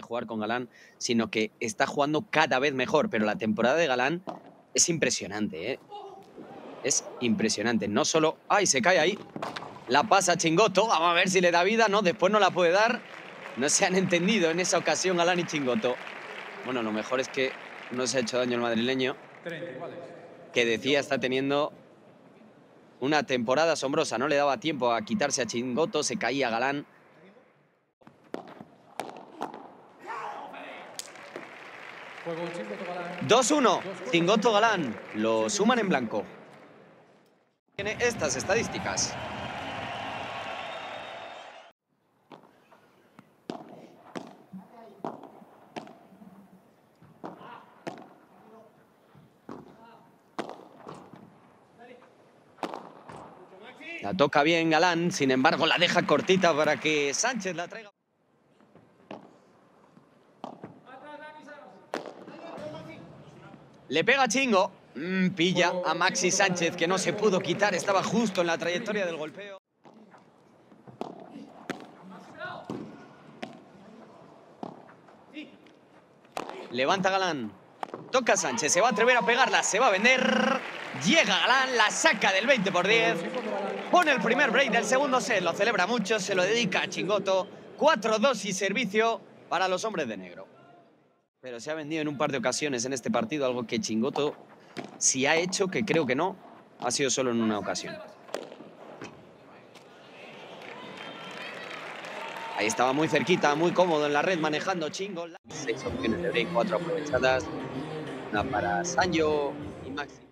jugar con Galán, sino que está jugando cada vez mejor. Pero la temporada de Galán es impresionante, ¿eh? Es impresionante. No solo... ¡Ay, se cae ahí! La pasa Chingoto. Vamos a ver si le da vida. No, después no la puede dar. No se han entendido en esa ocasión Galán y Chingoto. Bueno, lo mejor es que no se ha hecho daño el madrileño. Que decía está teniendo una temporada asombrosa. No le daba tiempo a quitarse a Chingoto. Se caía Galán. 2-1. Chingoto Galán. Lo suman en blanco. Tiene estas estadísticas. La toca bien Galán, sin embargo la deja cortita para que Sánchez la traiga. Le pega Chingo. Mm, pilla a Maxi Sánchez que no se pudo quitar, estaba justo en la trayectoria del golpeo. Levanta Galán. Toca Sánchez, se va a atrever a pegarla, se va a vender. Llega Galán, la saca del 20 por 10. Pone el primer break del segundo set, lo celebra mucho, se lo dedica a Chingoto. 4-2 y servicio para los hombres de negro. Pero se ha vendido en un par de ocasiones en este partido, algo que Chingoto si ha hecho, que creo que no, ha sido solo en una ocasión. Ahí estaba muy cerquita, muy cómodo en la red, manejando Chingo. Seis opciones de break, cuatro aprovechadas. Una para Sancho y Maxi.